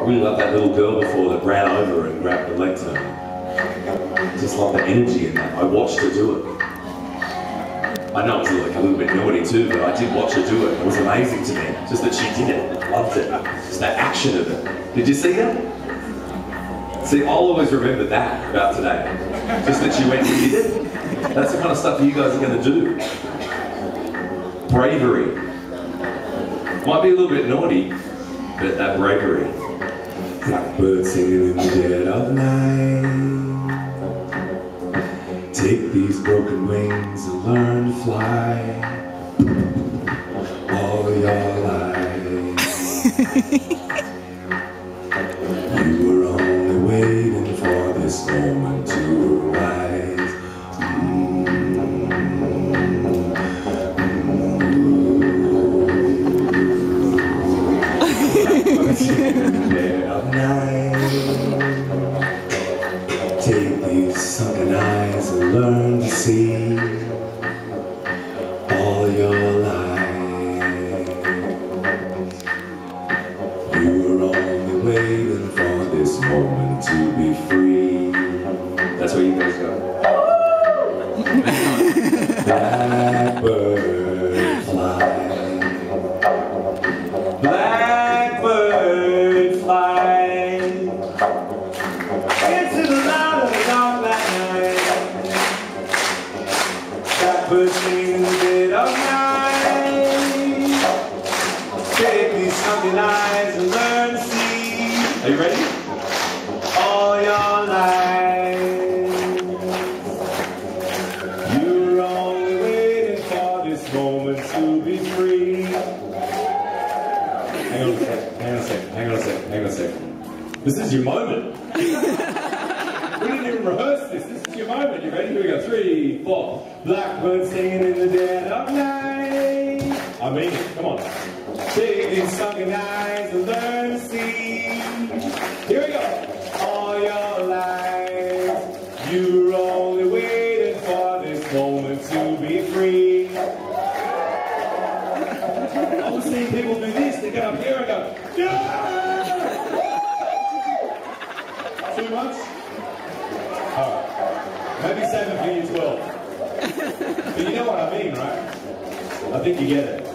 I really love that little girl before that ran over and grabbed the leg turn. Just love the energy in that. I watched her do it. I know it's like a little bit naughty too, but I did watch her do it. It was amazing to me. Just that she did it. I loved it. Just that action of it. Did you see that? See, I'll always remember that about today. Just that she went and did it. That's the kind of stuff you guys are going to do. Bravery. Might be a little bit naughty, but that bravery. Blackbird singing in the dead of night. Take these broken wings and learn to fly all your life. Dead of night. Take these sunken eyes and learn to see all your life. You were only waiting for this moment to be free. That's where you guys go. The dead of night. Take these sunken eyes and learn to see. Are you ready? All your life. You're only waiting for this moment to be free. Hang on a sec, hang on a sec, hang on a sec, hang on a sec. This is your moment. we didn't even rehearse your moment. You ready? Here we go. Three, four. Blackbird singing in the dead of night. I mean it. Come on. Take these sunken eyes and learn to see. Here we go. All your life, you're only waiting for this moment to be free. I was seeing people do this. They get up here and go, yeah! Maybe save it for year 12. But you know what I mean, right? I think you get it.